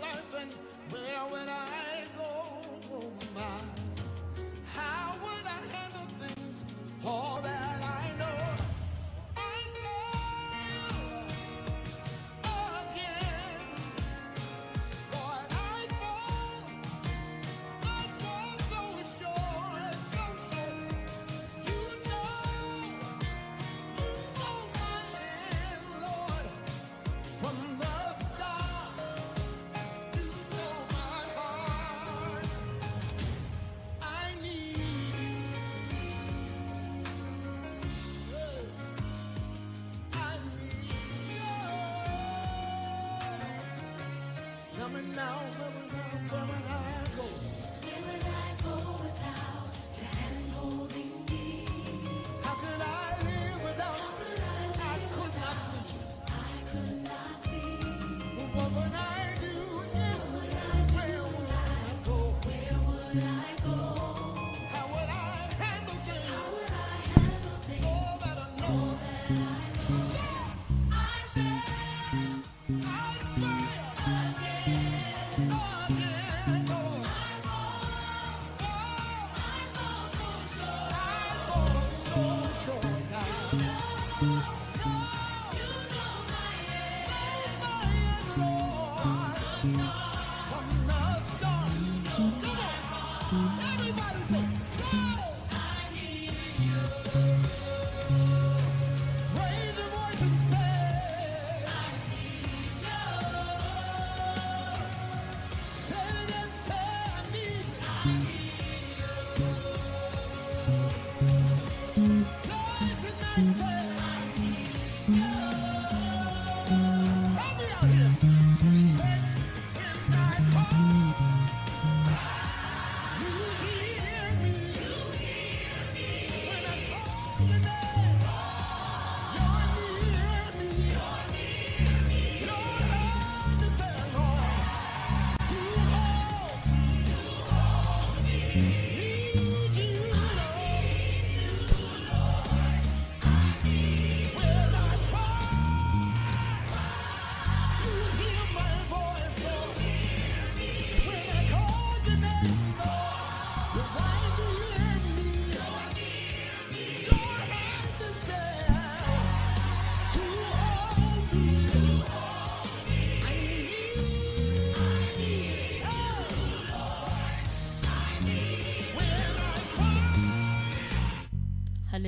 life and where would I go? My, how would I handle things? All that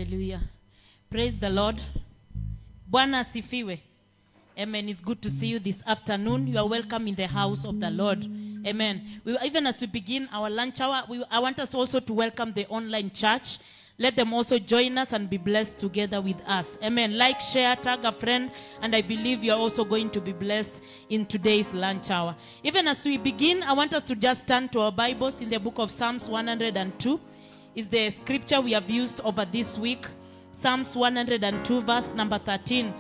Hallelujah. Praise the Lord. Bwana asifiwe. Amen. It's good to see you this afternoon. You are welcome in the house of the Lord. Amen. We, even as we begin our lunch hour, we, I want us also to welcome the online church. Let them also join us and be blessed together with us. Amen. Like, share, tag a friend, and I believe you are also going to be blessed in today's lunch hour. Even as we begin, I want us to just turn to our Bibles in the book of Psalms 102 is the scripture we have used over this week. Psalms 102, verse number 13.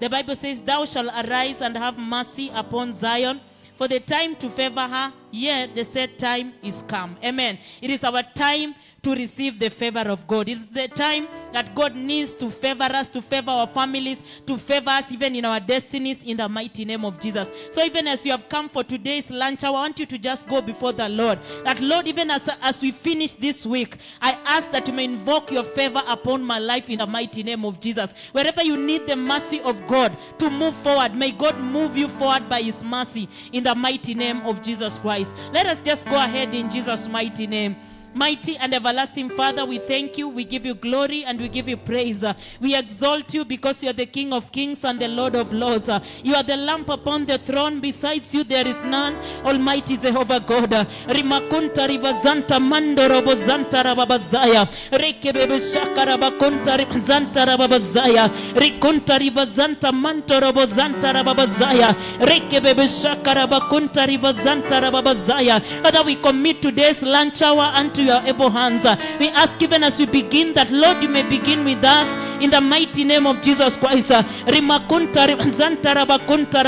The Bible says, Thou shalt arise and have mercy upon Zion, for the time to favor her, yea, the set time is come. Amen. It is our time to receive the favor of God. It's the time that God needs to favor us, to favor our families, to favor us even in our destinies in the mighty name of Jesus. So even as you have come for today's lunch, I want you to just go before the Lord. That Lord, even as, as we finish this week, I ask that you may invoke your favor upon my life in the mighty name of Jesus. Wherever you need the mercy of God to move forward, may God move you forward by his mercy in the mighty name of Jesus Christ. Let us just go ahead in Jesus' mighty name. Mighty and everlasting Father, we thank you, we give you glory, and we give you praise. We exalt you because you are the King of kings and the Lord of lords. You are the lamp upon the throne. Besides you, there is none. Almighty Jehovah God. Rimakunta ribazanta mando robozanta rababazaya. Rekebebe shaka rabakunta ribazanta rababazaya. Rikunta ribazanta manto robozanta rababazaya. Rekebebe shaka rabakunta ribazanta rababazaya. Father, we commit today's lunch hour unto your able hands. We ask even as we begin that, Lord, you may begin with us in the mighty name of Jesus Christ. Rimakunta ribazanta rabakunta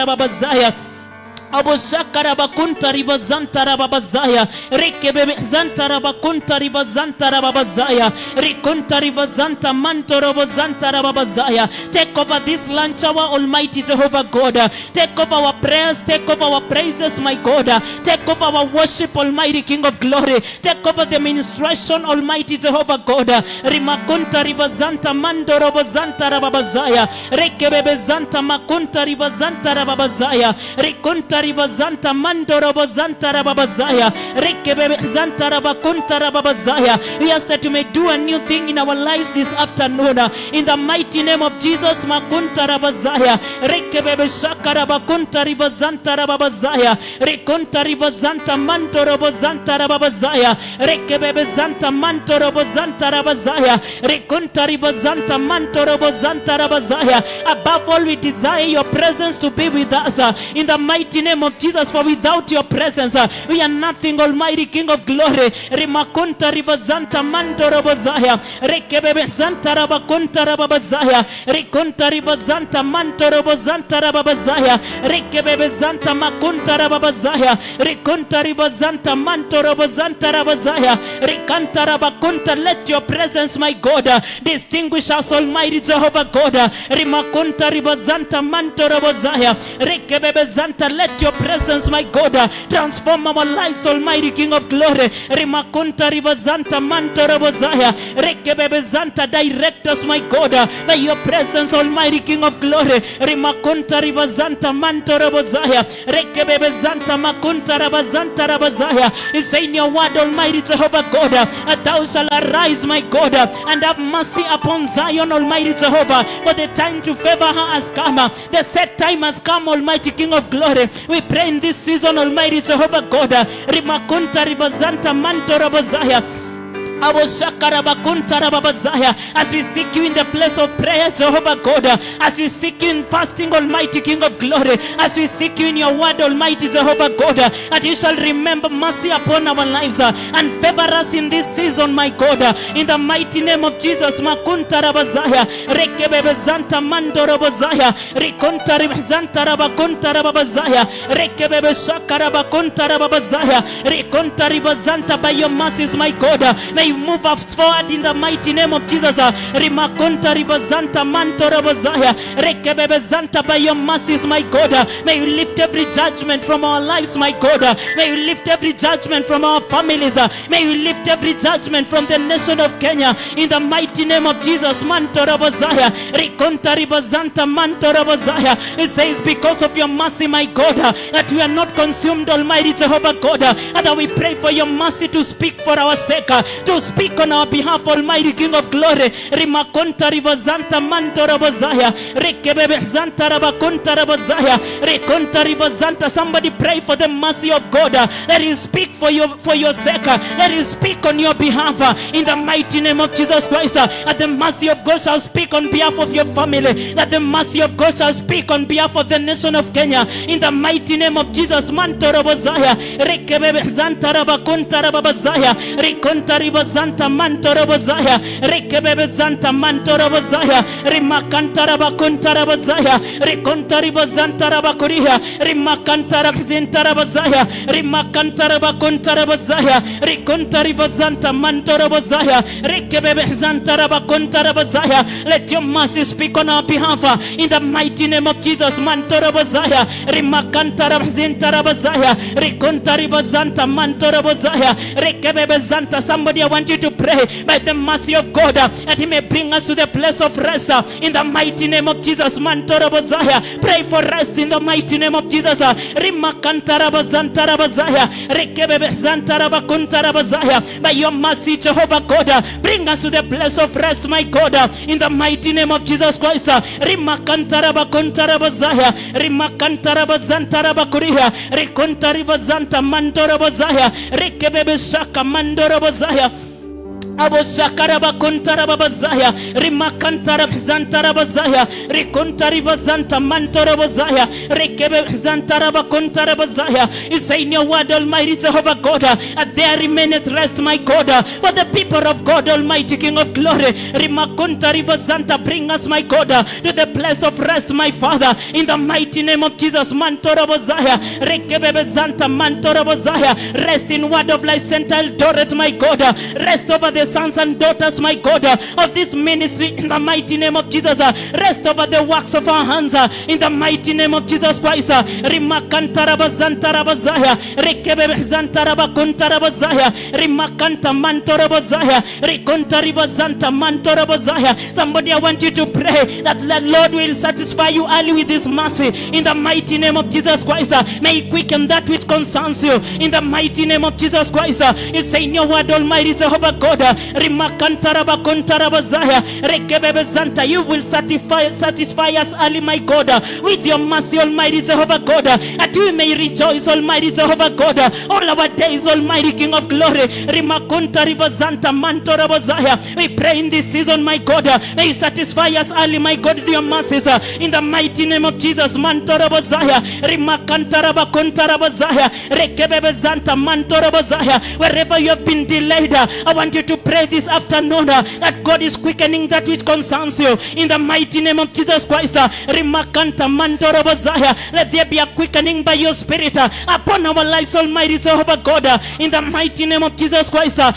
rababazaya. Aboshakarabakunta ribazanta rababazaya. Rekebebe zanta rabakunta ribazanta rababazaya. Rikunta ribazanta manto robozanta rababazaya. Take over this lunch hour, Almighty Jehovah God. Take over our prayers, take over our praises, my God. Take over our worship, Almighty King of Glory. Take over the ministration, Almighty Jehovah God. Rimakunta ribazanta mando robozanta rababazaya. Rekebebe zanta makunta ribazanta rababazaya. Rikunta ribazanta mando robo zanta rababazaya. Rekebebe zanta rabakunta rababazaya. Ask that you may do a new thing in our lives this afternoon. In the mighty name of Jesus, makunta rabazaya. Rekebebe shaka rabakunta ribazanta rababazaya. Rekunta rikunta manto robozanta rababazaya. Rekebebe zanta manto robozanta rabazaya. Rekunta robo manto rababa rabazaya. Above all, we desire your presence to be with us in the mighty name of Jesus. For without your presence, uh, we are nothing, Almighty King of Glory. Rimakunta ribazanta manto robozaya. Rekebebe zanta rabakunta rababazaya. Rikunta ribazanta manto robozanta rababazaya. Rekebebe zanta makunta rababazaya. Rikunta ribazanta manto robozanta rabazaya. rekanta rabakunta. Let your presence, my God, uh, distinguish us, Almighty Jehovah God. uh, Rimakunta ribazanta manto robozaya. Rekebebe zanta. Let your presence, my God, uh, transform our lives, Almighty King of Glory. Rimakunta ribazanta manto robozaya. Rekebebe zanta. Direct us, my God, uh, by your presence, Almighty King of Glory. Rimakunta ribazanta manto robozaya. Rekebebe zanta makunta rabazanta rabazaya. You say in your word, Almighty Jehovah God, uh, thou shalt arise, my God, and have mercy upon Zion, Almighty Jehovah. For the time to favor her has come. The set time has come, Almighty King of Glory. We pray in this season, Almighty Jehovah God. Rimakunta ribazanta manto rabazaya. As we seek you in the place of prayer, Jehovah God, as we seek you in fasting, Almighty King of Glory, as we seek you in your word, Almighty Jehovah God, that you shall remember mercy upon our lives and favor us in this season, my God, uh, in the mighty name of Jesus. Makunta rabazaya, rekebebe zanta mando rabazaya, rikonta ribzanta rabakunta rabazaya, rekebebe shaka rabakunta rabazaya, rikonta ribazanta by your mercies, my God. May you move us forward in the mighty name of Jesus. Rimakonta ribazanta manto rabazaya, rekebebe zanta by your mercies, my God. May you lift every judgment from our lives, my God. May you lift every judgment from our families. May you lift every judgment from the nation of Kenya in the mighty name of Jesus. Manto rabazaya, rikonta ribazanta manto rabazaya. It says, because of your mercy, my God, that we are not consumed, Almighty Jehovah God, and that we pray for your mercy to speak for our sake, uh, to speak on our behalf, Almighty King of Glory. Rimakonta ribazanta manto rabazaya, rekebebe zanta rabakonta rabazaya, rekonta ribazanta. Somebody pray for the mercy of God. Let you speak for your for your sake. Let you speak on your behalf in the mighty name of Jesus Christ. That the mercy of God shall speak on behalf of your family. That the mercy of God shall speak on behalf of the nation of Kenya. In the mighty name of Jesus, manto rabazaya, rekebebe zanta rabakonta rabazaya, rekonta ribazanta manto rabazaya, rekebebe zanta manto rabazaya, rimakanta rabakonta rabazaya, rekonta ribazanta rabakuriya, rimakanta rabzinta rabazaya, rimakanta rabakonta rabazaya, rekonta ribazanta manto rabazaya, rekebebe zanta rabakonta rabazaya. Let your mercy speak on our behalf uh, in the mighty name of Jesus. Manto rabazaya, rimakanta rabzinta rabazaya, rekonta ribazanta manto rabazaya, rekebebe zanta. Somebody, I want you to pray by the mercy of God uh, that He may bring us to the place of rest uh, in the mighty name of Jesus. Mantorabazaya, pray for rest in the mighty name of Jesus. Rimakantarabazantarabazaya, Rimakanta rabazanta rabazaya, rekebebe zanta rabakunta rabazaya. By your mercy, Jehovah God, uh, bring us to the place of rest, my God, uh, in the mighty name of Jesus Christ. uh, Rimakanta rabakunta rabazaya, rimakanta rabazanta abosakarabakontarababazaya rimakantarabzantarabazaya rikontaribazanta mantorabazaya rekebezantarabakontarabazaya you say in your word almighty jehovah god uh, there remaineth rest my god uh, for the people of god almighty king of glory. Rimakontaribazanta bring us my god uh, to the place of rest my father in the mighty name of jesus. Mantorabazaya rekebebezanta mantorabazaya rest in word of life center eldoret my god rest over the sons and daughters my god uh, of this ministry in the mighty name of jesus uh, rest over the works of our hands uh, in the mighty name of jesus christ uh, rimakantarabazantarabazaya rekebebezantarabakontarabazaya rimakanta mantorabazaya rikontaribazanta mantorabazaya somebody i want you to pray that the lord will satisfy you early with his mercy in the mighty name of jesus christ may he quicken that which concerns you in the mighty name of jesus christ say in your word almighty jehovah god uh, rimakantarabakontarabazaya rekebebezanta you will satisfy, satisfy us Ali, my god. With your mercy almighty jehovah god. That we may rejoice almighty jehovah god. All our days almighty king of glory. Rimakontaribazanta mantorabazaya we pray in this season my god. May you satisfy us Ali, my god with your mercies. In the mighty name of jesus mantorabazaya rimakantarabakontarabazaya rekebebezanta mantorabazaya wherever you have been delayed i want you to pray this afternoon uh, that god is quickening that which concerns you. In the mighty name of jesus christ uh, let there be a quickening by your spirit uh, upon our lives almighty jehovah god uh, in the mighty name of jesus christ uh,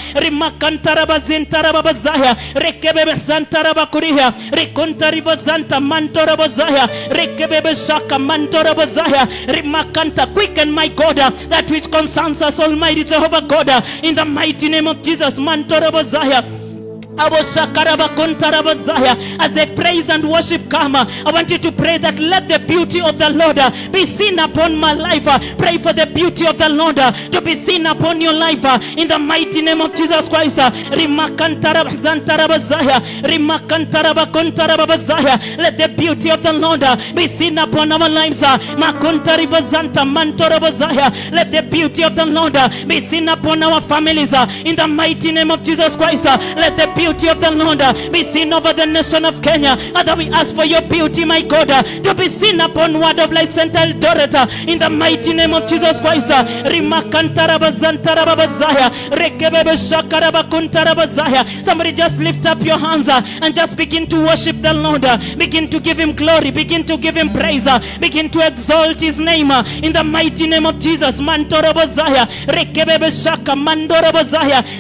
quicken my god uh, that which concerns us almighty jehovah god uh, in the mighty name of jesus mantorabazaya Aboshakarabakontarabazaya. As they praise and worship come, I want you to pray that let the beauty of the Lord uh, be seen upon my life. uh. Pray for the beauty of the Lord uh, to be seen upon your life uh, in the mighty name of Jesus Christ. Uh. Let the beauty of the Lord uh, be seen upon our lives. Let the beauty of the Lord be seen upon our families in the mighty name of Jesus Christ. Let the beauty of the Lord uh, be seen over the nation of Kenya. Father, we ask for your beauty, my God, uh, to be seen upon Word of Life Center Eldoret uh, in the mighty name of Jesus Christ. Somebody just lift up your hands and just begin to worship the Lord. Begin to give him glory. Begin to give him praise. Begin to exalt his name in the mighty name of Jesus.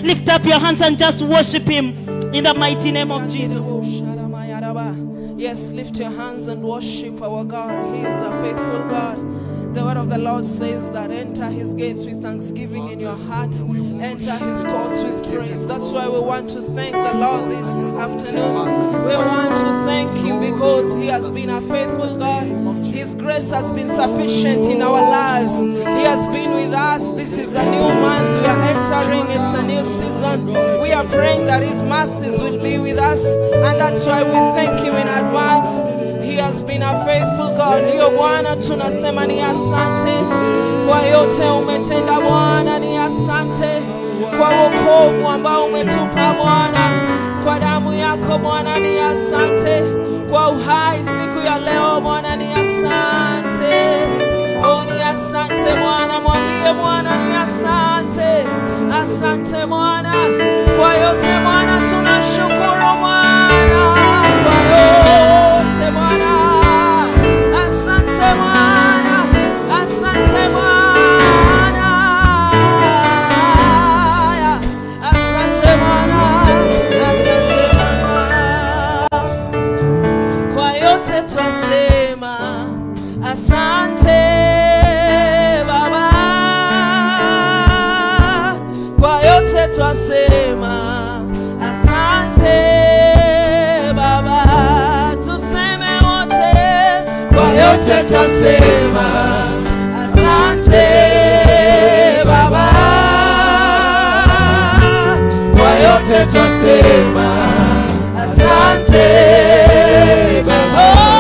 Lift up your hands and just worship him in the mighty name of Jesus. Oh, yes, lift your hands and worship our God. He is a faithful God. The word of the Lord says that enter his gates with thanksgiving in your heart, enter his courts with praise. That's why we want to thank the Lord this afternoon. We want to thank him because he has been a faithful God. His grace has been sufficient in our lives. He has been with us. This is a new month we are entering, it's a new season. We are praying that his mercies will be with us, and that's why we thank him in advance. Has been a faithful God. Ndiyo Bwana, tunasema ni asante. Kwa yote umetenda Bwana, ni asante. Kwa wokovu ambao umetupa Bwana, kwa damu yako Bwana, ni asante. Kwa uhai siku ya leo Bwana, ni asante. Oh, ni asante Bwana, mwambie Bwana ni asante, asante Bwana. Kwa yote Bwana, tunashukuru kwa tasema asante Baba, kwa yote tasema asante Baba,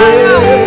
Hey.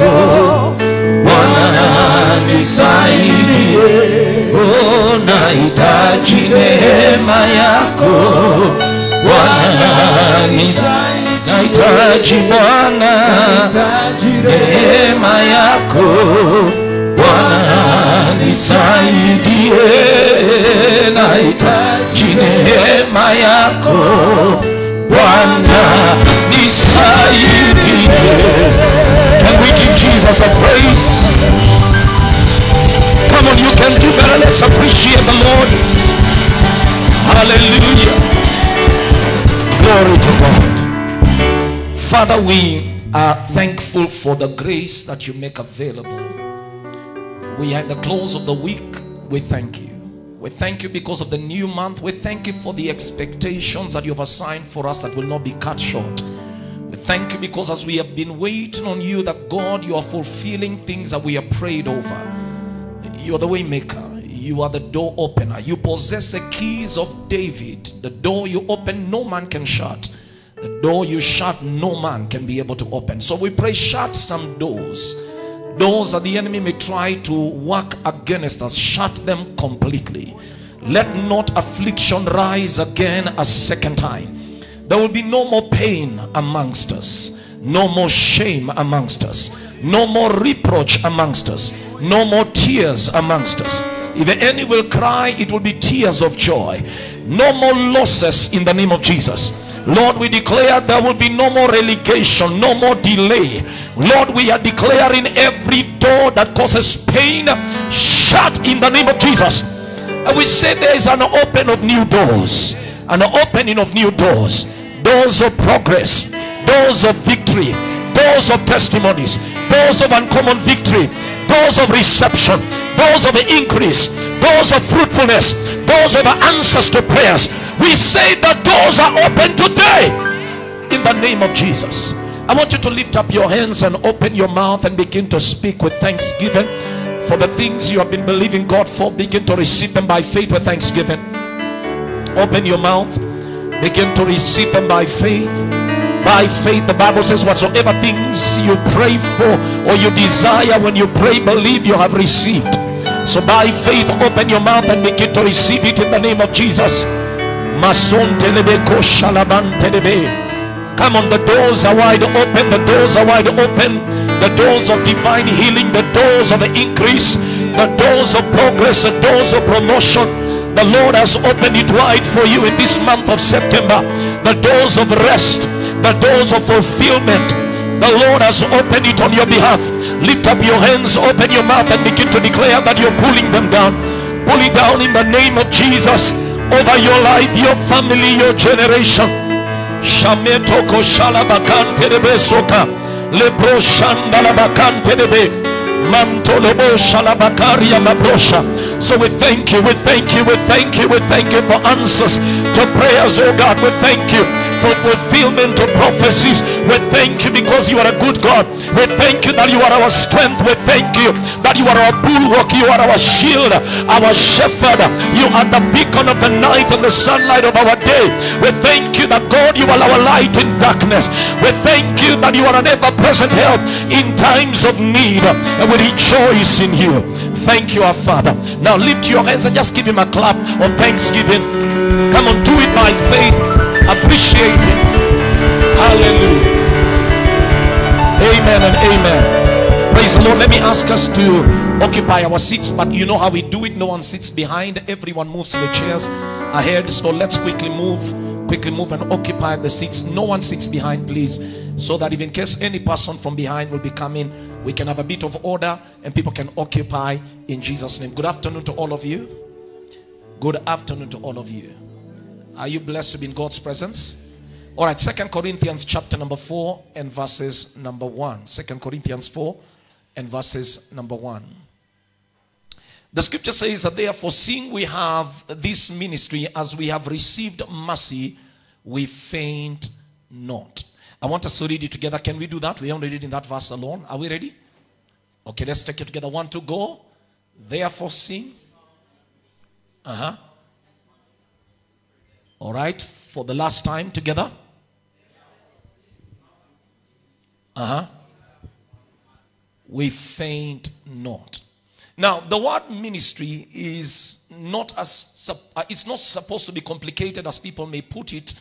Yako. Bwana nisaidie. Oh, nahitaji neema yako. Bwana. Nahitaji Bwana neema yako. Bwana nisaidie. Nahitaji neema yako. Can we give Jesus a praise? Come on, you can do better. Let's appreciate the Lord. Hallelujah. Glory to God. Father, we are thankful for the grace that you make available. We are at the close of the week. We thank you. We thank you because of the new month. We thank you for the expectations that you have assigned for us that will not be cut short. We thank you because as we have been waiting on you, that God, you are fulfilling things that we have prayed over. You are the way maker. You are the door opener. You possess the keys of David. The door you open, no man can shut. The door you shut, no man can be able to open. So we pray, shut some doors. Doors that the enemy may try to work against us, shut them completely. Let not affliction rise again a second time. There will be no more pain amongst us, no more shame amongst us, no more reproach amongst us, no more tears amongst us. If any will cry, it will be tears of joy. No more losses in the name of Jesus. Lord, we declare there will be no more relegation, no more delay. Lord, we are declaring every door that causes pain shut in the name of Jesus. And we say there is an open of new doors, an opening of new doors, doors of progress, doors of victory, doors of testimonies, doors of uncommon victory, doors of reception, doors of increase, doors of fruitfulness, doors of answers to prayers. We say the doors are open today in the name of Jesus. I want you to lift up your hands and open your mouth and begin to speak with thanksgiving for the things you have been believing God for. Begin to receive them by faith with thanksgiving. Open your mouth, begin to receive them by faith. By faith, the Bible says, Whatsoever things you pray for or you desire when you pray, believe you have received. So, by faith, open your mouth and begin to receive it in the name of Jesus. Come on, the doors are wide open. The doors are wide open. The doors of divine healing, the doors of the increase, the doors of progress, the doors of promotion. The Lord has opened it wide for you in this month of September. The doors of rest, the doors of fulfillment. The Lord has opened it on your behalf. Lift up your hands, open your mouth, and begin to declare that you're pulling them down. Pull it down in the name of Jesus over your life, your family, your generation. Shalabakante debe soka. Lebro shandalabakante debe. Mantolobo shalabakaria mabrosha. So we thank you, we thank you, we thank you, we thank you for answers to prayers, oh God. We thank you for fulfillment of prophecies. We thank you because you are a good God. We thank you that you are our strength. We thank you that you are our bulwark. You are our shield, our shepherd. You are the beacon of the night and the sunlight of our day. We thank you that God, you are our light in darkness. We thank you that you are an ever-present help in times of need. And we rejoice in you. Thank you, our Father. Now lift your hands and just give him a clap of thanksgiving. Come on, do it by faith. Appreciate it. Hallelujah. Amen and amen. Praise the Lord. Let me ask us to occupy our seats, but you know how we do it. No one sits behind, everyone moves to the chairs ahead. So let's quickly move, quickly move and occupy the seats. No one sits behind, please, so that if in case any person from behind will be coming, we can have a bit of order and people can occupy in Jesus' name. Good afternoon to all of you. Good afternoon to all of you. Are you blessed to be in God's presence? All right, Second Corinthians chapter number 4 and verses number 1. Second Corinthians 4 and verses number 1. The scripture says that therefore, seeing we have this ministry as we have received mercy, we faint not. I want us to read it together. Can we do that? We only read in that verse alone. Are we ready? Okay, let's take it together. One to go. Therefore, seeing. Uh huh. All right, for the last time together. Uh huh. We faint not. Now, the word ministry is not as uh, it's not supposed to be complicated as people may put it.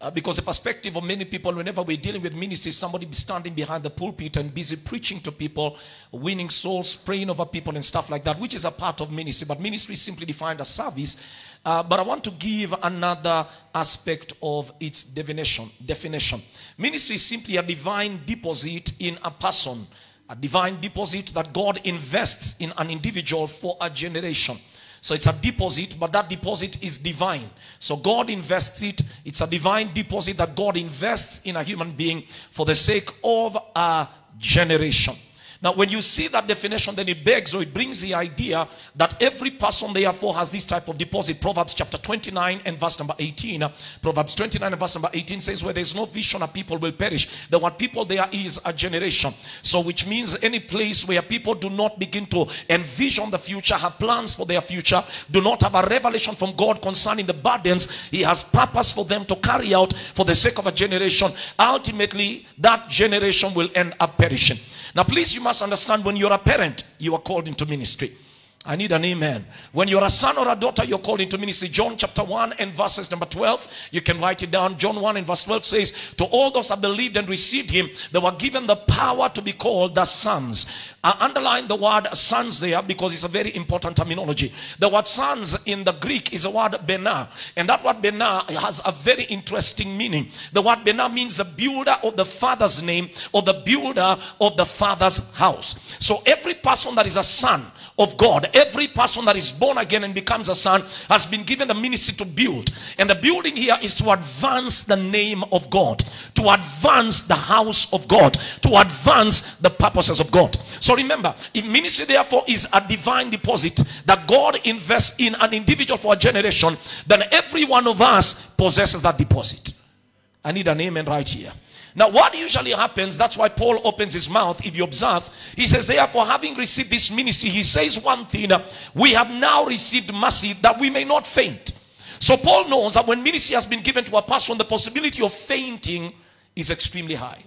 Uh, because the perspective of many people, whenever we're dealing with ministry, somebody be standing behind the pulpit and busy preaching to people, winning souls, praying over people, and stuff like that, which is a part of ministry. But ministry is simply defined as service. Uh, but I want to give another aspect of its definition. Definition: Ministry is simply a divine deposit in a person, a divine deposit that God invests in an individual for a generation. So it's a deposit, but that deposit is divine. So God invests it. It's a divine deposit that God invests in a human being for the sake of a generation. Now, when you see that definition, then it begs or it brings the idea that every person, therefore, has this type of deposit. Proverbs chapter 29 and verse number 18. uh, Proverbs 29 and verse number 18 says, Where there's no vision, a people will perish. The word people there is a generation. So, which means any place where people do not begin to envision the future, have plans for their future, do not have a revelation from God concerning the burdens He has purpose for them to carry out for the sake of a generation, ultimately that generation will end up perishing. Now, please, you must understand when you're a parent, you are called into ministry. I need an amen. When you're a son or a daughter, you're called into ministry. John chapter 1 and verses number 12. You can write it down. John 1 and verse 12 says, To all those that believed and received him, they were given the power to be called the sons. I underline the word sons there because it's a very important terminology. The word sons in the Greek is a word bena. And that word bena has a very interesting meaning. The word bena means the builder of the father's name or the builder of the father's house. So every person that is a son of God, every person that is born again and becomes a son has been given the ministry to build. And the building here is to advance the name of God, to advance the house of God, to advance the purposes of God. So remember, if ministry therefore is a divine deposit that God invests in an individual for a generation, then every one of us possesses that deposit. I need an amen right here. Now, what usually happens, that's why Paul opens his mouth. If you observe, he says, Therefore, having received this ministry, he says one thing we have now received mercy that we may not faint. So, Paul knows that when ministry has been given to a person, the possibility of fainting is extremely high.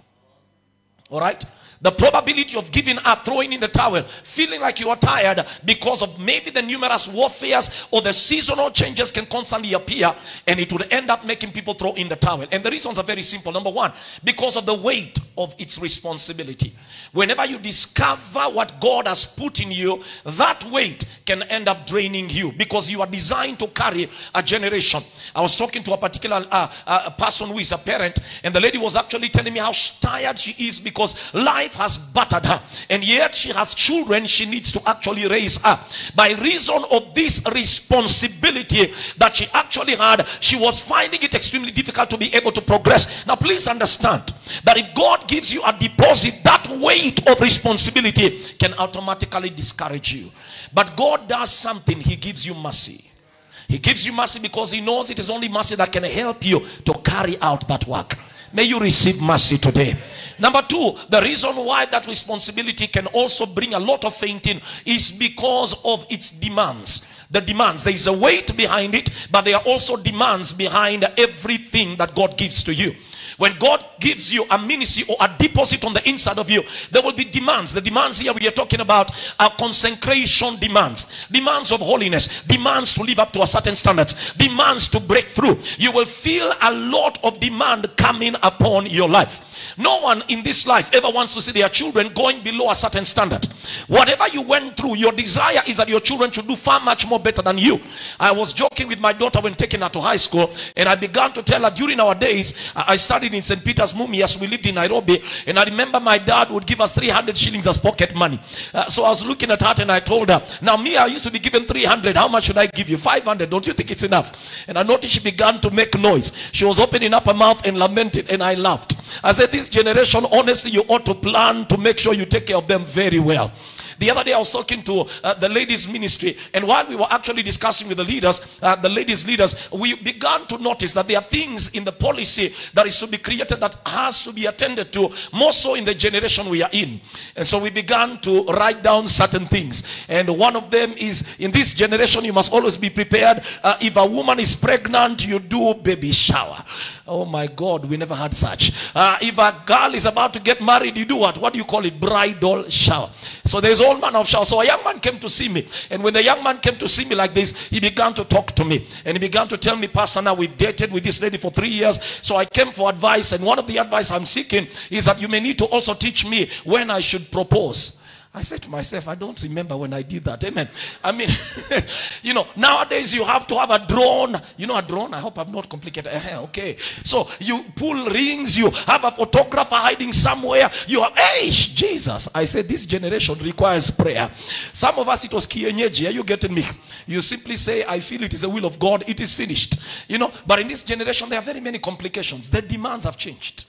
All right? The probability of giving up, throwing in the towel, feeling like you are tired because of maybe the numerous warfares or the seasonal changes can constantly appear and it would end up making people throw in the towel. And the reasons are very simple. Number one, because of the weight of its responsibility. Whenever you discover what God has put in you, that weight can end up draining you because you are designed to carry a generation. I was talking to a particular uh, uh, person who is a parent, and the lady was actually telling me how tired she is because life has battered her, and yet she has children she needs to actually raise up. By reason of this responsibility that she actually had, she was finding it extremely difficult to be able to progress. Now, please understand that if God gives you a deposit, that weight of responsibility can automatically discourage you. But God does something, He gives you mercy. He gives you mercy because He knows it is only mercy that can help you to carry out that work. May you receive mercy today. Number two, the reason why that responsibility can also bring a lot of fainting is because of its demands. The demands, there is a weight behind it, but there are also demands behind everything that God gives to you. When God gives you a ministry or a deposit on the inside of you, there will be demands. The demands here we are talking about are consecration demands, demands of holiness, demands to live up to a certain standards, demands to break through. You will feel a lot of demand coming upon your life. No one in this life ever wants to see their children going below a certain standard. Whatever you went through, your desire is that your children should do far much more better than you. I was joking with my daughter when taking her to high school, and I began to tell her during our days, I I studied in St. Peter's Mumias, we lived in Nairobi, and I remember my dad would give us 300 shillings as pocket money. Uh, so I was looking at her and I told her, Now, me, I used to be given 300. How much should I give you? 500. Don't you think it's enough? And I noticed she began to make noise. She was opening up her mouth and lamented, and I laughed. I said, This generation, honestly, you ought to plan to make sure you take care of them very well. The other day I was talking to uh, the ladies ministry and while we were actually discussing with the leaders, uh, the ladies leaders, we began to notice that there are things in the policy that is to be created that has to be attended to more so in the generation we are in. And so we began to write down certain things. And one of them is in this generation you must always be prepared. Uh, if a woman is pregnant, you do baby shower. Oh my God, we never had such. Uh, if a girl is about to get married, you do what? What do you call it? Bridal shower. So there's old man of shower. So a young man came to see me. And when the young man came to see me like this, he began to talk to me. And he began to tell me, Pastor, now we've dated with this lady for three years. So I came for advice. And one of the advice I'm seeking is that you may need to also teach me when I should propose. I said to myself, I don't remember when I did that. Amen. I mean, you know, nowadays you have to have a drone. You know, a drone. I hope I've not complicated. Eh, okay. So you pull rings, you have a photographer hiding somewhere. You have, hey, Jesus. I said, this generation requires prayer. Some of us, it was kienyeji. Are you getting me? You simply say, I feel it is the will of God. It is finished. You know, but in this generation, there are very many complications. The demands have changed.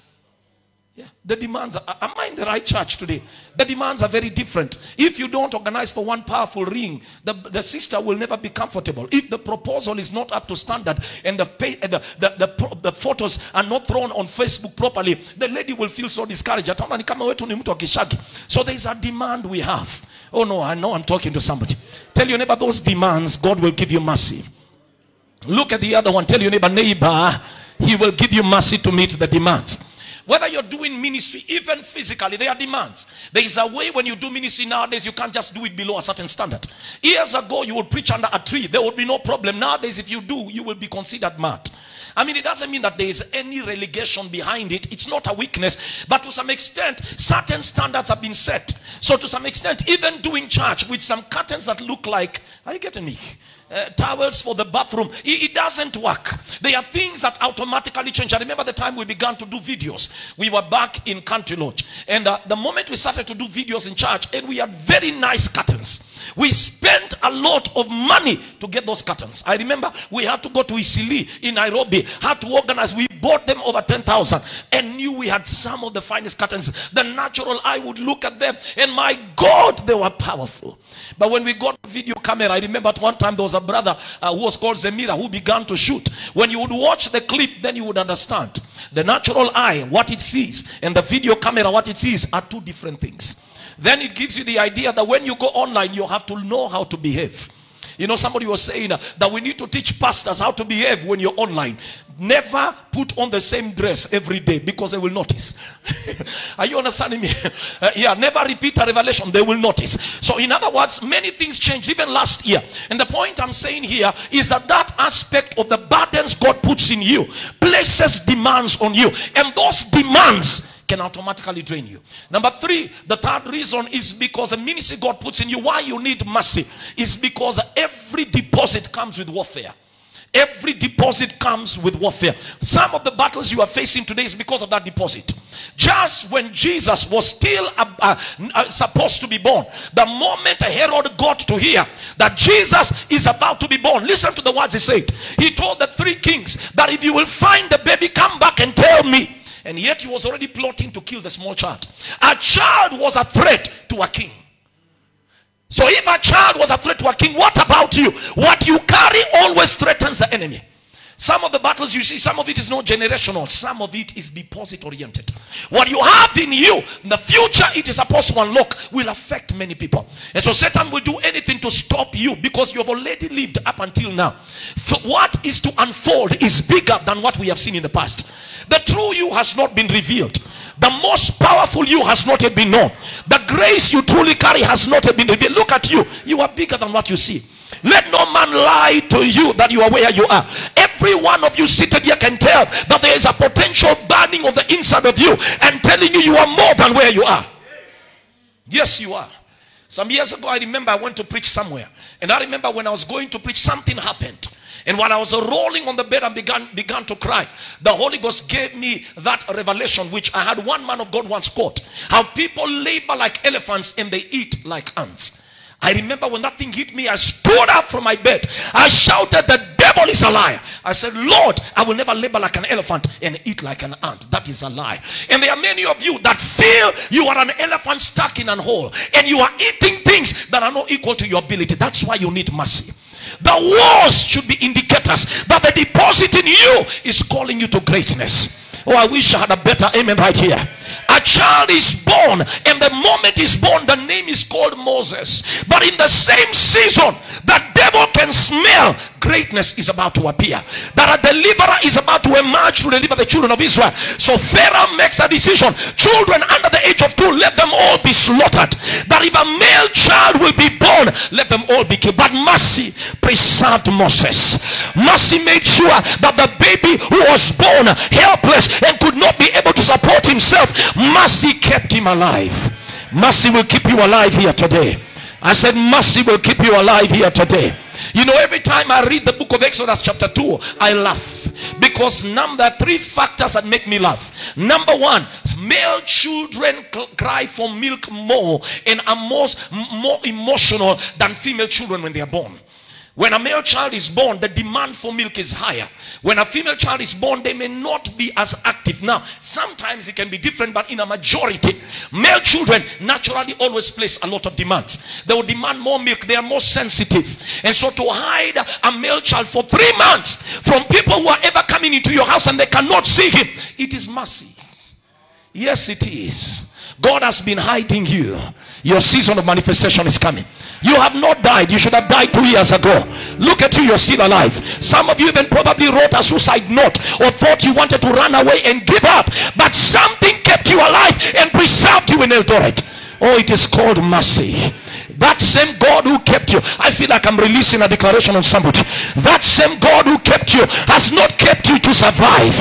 Yeah, the demands are, am I in the right church today? The demands are very different. If you don't organize for one powerful ring, the, the sister will never be comfortable. If the proposal is not up to standard and the, pay, the, the, the, the photos are not thrown on Facebook properly, the lady will feel so discouraged. So there is a demand we have. Oh no, I know I'm talking to somebody. Tell your neighbor those demands, God will give you mercy. Look at the other one. Tell your neighbor, neighbor, he will give you mercy to meet the demands. Whether you're doing ministry, even physically, there are demands. There is a way when you do ministry nowadays, you can't just do it below a certain standard. Years ago, you would preach under a tree, there would be no problem. Nowadays, if you do, you will be considered mad. I mean, it doesn't mean that there is any relegation behind it. It's not a weakness, but to some extent, certain standards have been set. So, to some extent, even doing church with some curtains that look like, are you getting me? Uh, towels for the bathroom. It, it doesn't work. There are things that automatically change. I remember the time we began to do videos. We were back in Country Lodge. And uh, the moment we started to do videos in church, and we had very nice curtains. We spent a lot of money to get those curtains. I remember we had to go to Eastleigh in Nairobi, had to organize. We bought them over 10,000 and knew we had some of the finest curtains. The natural eye would look at them, and my God, they were powerful. But when we got video camera, I remember at one time there was a brother uh, who was called Zemira who began to shoot. When you would watch the clip, then you would understand. The natural eye, what it sees, and the video camera, what it sees, are two different things. Then it gives you the idea that when you go online, you have to know how to behave. You know, somebody was saying that we need to teach pastors how to behave when you're online. Never put on the same dress every day because they will notice. Are you understanding me? Uh, yeah, never repeat a revelation, they will notice. So, in other words, many things changed even last year. And the point I'm saying here is that that aspect of the burdens God puts in you places demands on you, and those demands can automatically drain you. Number three, the third reason is because the ministry God puts in you, why you need mercy, is because every deposit comes with warfare. Every deposit comes with warfare. Some of the battles you are facing today is because of that deposit. Just when Jesus was still uh, uh, uh, supposed to be born, the moment Herod got to hear that Jesus is about to be born, listen to the words he said. He told the three kings that if you will find the baby, come back and tell me. And yet he was already plotting to kill the small child. A child was a threat to a king. So if a child was a threat to a king, what about you? What you carry always threatens the enemy. Some of the battles you see, some of it is not generational, some of it is deposit oriented. What you have in you, the future it is supposed to unlock, will affect many people. And so Satan will do anything to stop you because you have already lived up until now. So what is to unfold is bigger than what we have seen in the past. The true you has not been revealed. The most powerful you has not yet been known. The grace you truly carry has not yet been revealed. Look at you. You are bigger than what you see. Let no man lie to you that you are where you are. Every one of you seated here can tell that there is a potential burning of the inside of you and telling you you are more than where you are. Yes, you are. Some years ago, I remember I went to preach somewhere. And I remember when I was going to preach, something happened. And when I was rolling on the bed and began, began to cry, the Holy Ghost gave me that revelation, which I had one man of God once quote how people labor like elephants and they eat like ants. I remember when that thing hit me, I stood up from my bed. I shouted, The devil is a liar. I said, Lord, I will never labor like an elephant and eat like an ant. That is a lie. And there are many of you that feel you are an elephant stuck in a hole and you are eating things that are not equal to your ability. That's why you need mercy. The walls should be indicators that the deposit in you is calling you to greatness. Oh, I wish I had a better amen right here. A child is born, and the moment he's born, the name is called Moses. But in the same season, the devil can smell greatness is about to appear. That a deliverer is about to emerge to deliver the children of Israel. So Pharaoh makes a decision. Children under the age of two, let them all be slaughtered. That if a male child will be born, let them all be killed. But mercy preserved Moses. Mercy made sure that the baby who was born helpless and could not be able to support himself, mercy kept him alive. Mercy will keep you alive here today. I said, mercy will keep you alive here today. You know, every time I read the book of Exodus, chapter 2, I laugh because number three factors that make me laugh. Number one, male children cry for milk more and are more, more emotional than female children when they are born. When a male child is born, the demand for milk is higher. When a female child is born, they may not be as active. Now, sometimes it can be different, but in a majority, male children naturally always place a lot of demands. They will demand more milk, they are more sensitive. And so, to hide a male child for three months from people who are ever coming into your house and they cannot see him, it is mercy. Yes, it is. God has been hiding you. Your season of manifestation is coming. You have not died. You should have died two years ago. Look at you, you're still alive. Some of you even probably wrote a suicide note or thought you wanted to run away and give up, but something kept you alive and preserved you in Eldoret. Oh, it is called mercy. That same God who kept you, I feel like I'm releasing a declaration on somebody. That same God who kept you has not kept you to survive,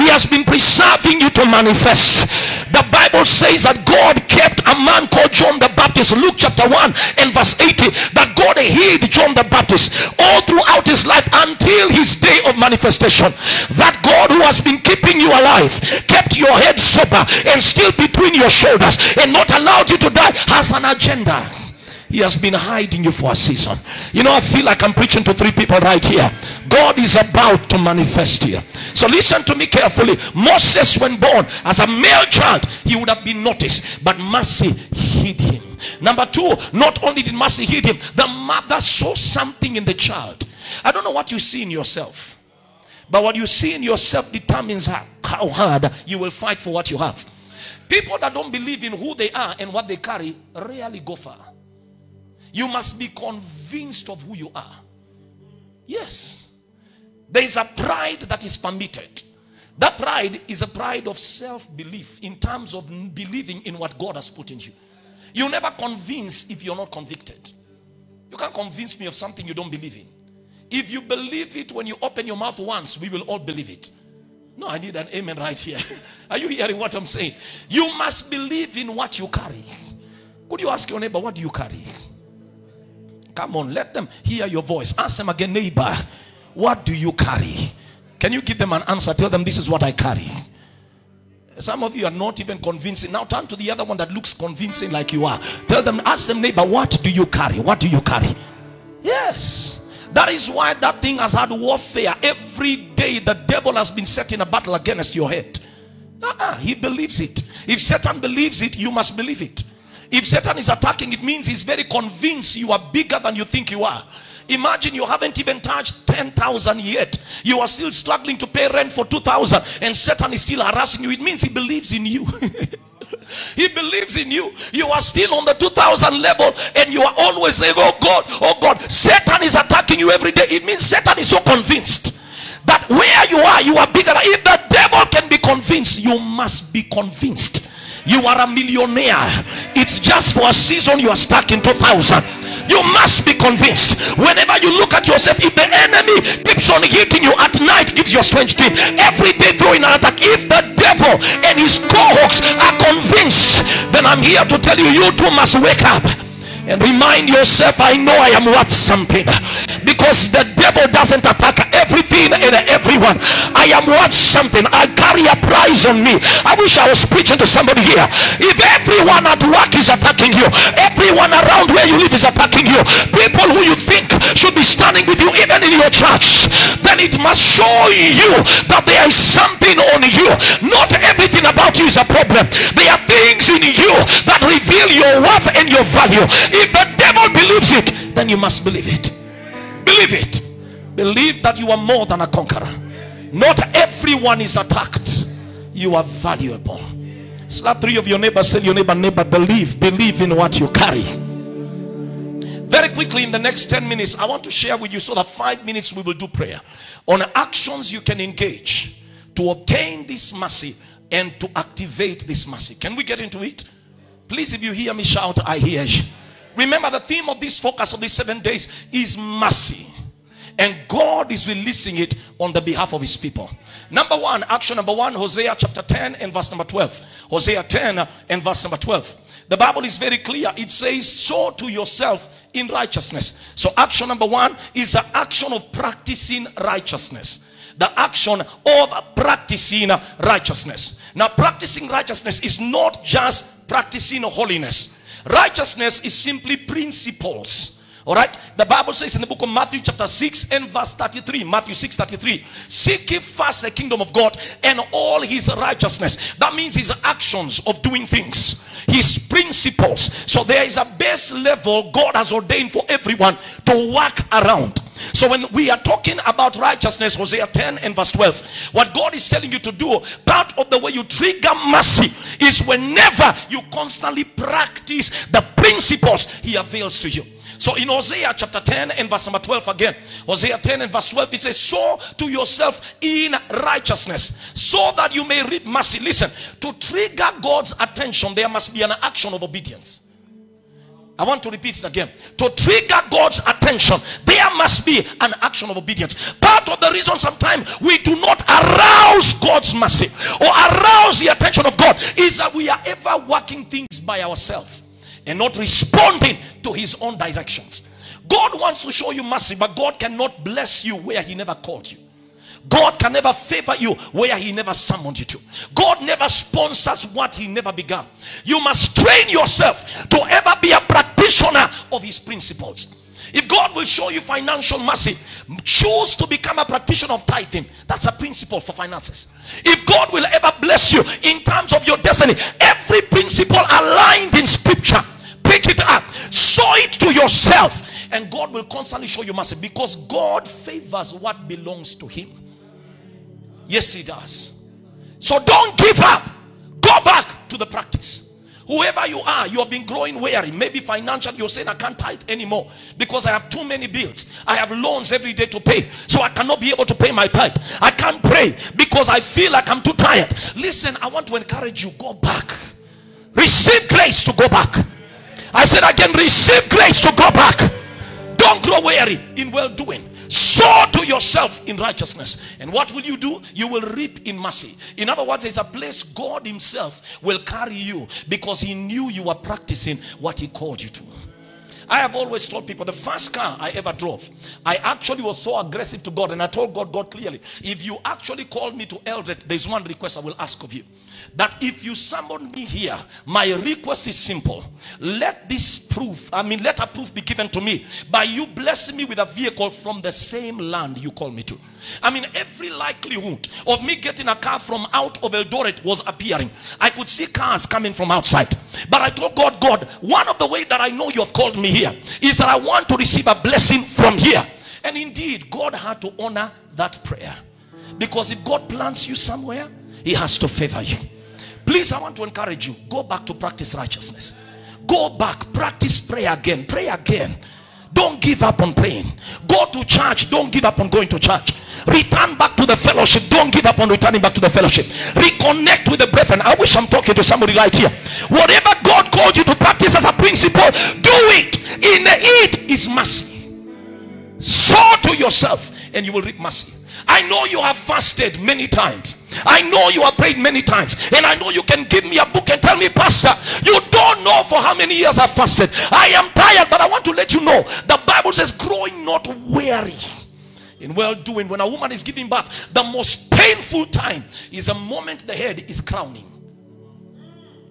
He has been preserving you to manifest. The Bible says that God kept a man called John the Baptist, Luke chapter 1 and verse 80, that God hid John the Baptist all throughout his life until his day of manifestation. That God who has been keeping you alive, kept your head sober and still between your shoulders and not allowed you to die, has an agenda. He has been hiding you for a season. You know, I feel like I'm preaching to three people right here. God is about to manifest here. So listen to me carefully. Moses, when born as a male child, he would have been noticed, but mercy hid him. Number two, not only did mercy hid him, the mother saw something in the child. I don't know what you see in yourself, but what you see in yourself determines how, how hard you will fight for what you have. People that don't believe in who they are and what they carry rarely go far. You must be convinced of who you are. Yes. There is a pride that is permitted. That pride is a pride of self belief in terms of believing in what God has put in you. You never convince if you're not convicted. You can't convince me of something you don't believe in. If you believe it when you open your mouth once, we will all believe it. No, I need an amen right here. Are you hearing what I'm saying? You must believe in what you carry. Could you ask your neighbor, what do you carry? Come on, let them hear your voice. Ask them again, neighbor, what do you carry? Can you give them an answer? Tell them this is what I carry. Some of you are not even convincing. Now turn to the other one that looks convincing like you are. Tell them, ask them, neighbor, what do you carry? What do you carry? Yes. That is why that thing has had warfare. Every day the devil has been setting a battle against your head. Uh-uh, he believes it. If Satan believes it, you must believe it. If Satan is attacking, it means he's very convinced you are bigger than you think you are. Imagine you haven't even touched 10,000 yet. You are still struggling to pay rent for 2,000 and Satan is still harassing you. It means he believes in you. he believes in you. You are still on the 2000 level and you are always saying, Oh God, oh God, Satan is attacking you every day. It means Satan is so convinced that where you are, you are bigger. If the devil can be convinced, you must be convinced. You are a millionaire. It's just for a season you are stuck in 2000. You must be convinced. Whenever you look at yourself, if the enemy keeps on hitting you at night, gives you a strange dream, every day throwing an attack. If the devil and his cohorts are convinced, then I'm here to tell you, you too must wake up and remind yourself i know i am worth something because the devil doesn't attack everything and everyone. I am worth something. I carry a prize on me. I wish i was preaching to somebody here. If everyone at work is attacking you everyone around where you live is attacking you people who you think should be standing with you even in your church then it must show you that there is something on you. Not everything about you is a problem. There are things in you that reveal your worth and your value. If the devil believes it, then you must believe it. Believe it. Believe that you are more than a conqueror. Not everyone is attacked. You are valuable. Slap three of your neighbors. Tell your neighbor, neighbor, believe. Believe in what you carry. Very quickly, in the next 10 minutes, I want to share with you so that five minutes we will do prayer on actions you can engage to obtain this mercy and to activate this mercy. Can we get into it? Please, if you hear me shout, I hear you. Remember, the theme of this focus of these seven days is mercy. And God is releasing it on the behalf of his people. Number one, action number one, Hosea chapter 10 and verse number 12. Hosea 10 and verse number 12. The Bible is very clear. It says, sow to yourself in righteousness. So action number one is the action of practicing righteousness the action of practicing righteousness. Now, practicing righteousness is not just practicing holiness. Righteousness is simply principles All right. The Bible says in the book of Matthew, chapter 6 and verse 33. Matthew 6 33. Seek ye first the kingdom of God and all his righteousness. That means his actions of doing things, his principles. So there is a base level God has ordained for everyone to work around. So when we are talking about righteousness, Hosea 10 and verse 12, what God is telling you to do, part of the way you trigger mercy is whenever you constantly practice the principles he avails to you. So in Hosea chapter 10 and verse number 12 again, Hosea 10 and verse 12, it says, Sow to yourself in righteousness, so that you may reap mercy. Listen, to trigger God's attention, there must be an action of obedience. I want to repeat it again. To trigger God's attention, there must be an action of obedience. Part of the reason sometimes we do not arouse God's mercy or arouse the attention of God is that we are ever working things by ourselves and not responding to his own directions. God wants to show you mercy, but God cannot bless you where he never called you. God can never favor you where he never summoned you to. God never sponsors what he never began. You must train yourself to ever be a practitioner of his principles. If God will show you financial mercy, choose to become a practitioner of tithing. That's a principle for finances. If God will ever bless you in terms of your destiny, every principle aligned in scripture, pick it up, sow it to yourself, and God will constantly show you mercy because God favors what belongs to Him. Yes, He does. So don't give up, go back to the practice. Whoever you are, you have been growing weary. Maybe financially, you're saying, I can't tithe anymore because I have too many bills. I have loans every day to pay. So I cannot be able to pay my tithe. I can't pray because I feel like I'm too tired. Listen, I want to encourage you go back. Receive grace to go back. I said again, receive grace to go back. Don't grow weary in well doing. Sow to yourself in righteousness. And what will you do? You will reap in mercy. In other words, there's a place God Himself will carry you because He knew you were practicing what He called you to. I have always told people the first car I ever drove, I actually was so aggressive to God, and I told God, God clearly, if you actually call me to Eldoret, there's one request I will ask of you. That if you summon me here, my request is simple. Let this proof, I mean, let a proof be given to me by you blessing me with a vehicle from the same land you call me to. I mean, every likelihood of me getting a car from out of Eldoret was appearing. I could see cars coming from outside. But I told God, God, one of the ways that I know you have called me here is that I want to receive a blessing from here. And indeed, God had to honor that prayer. Because if God plants you somewhere, He has to favor you. Please, I want to encourage you go back to practice righteousness. Go back, practice prayer again, pray again. Don't give up on praying. Go to church. Don't give up on going to church. Return back to the fellowship. Don't give up on returning back to the fellowship. Reconnect with the brethren. I wish I'm talking to somebody right here. Whatever God called you to practice as a principle, do it. In it is mercy. Sow to yourself and you will reap mercy. I know you have fasted many times. I know you have prayed many times. And I know you can give me a book and tell me, Pastor, you don't know for how many years I've fasted. I am tired, but I want to let you know the Bible says, growing not weary in well doing. When a woman is giving birth, the most painful time is a moment the head is crowning.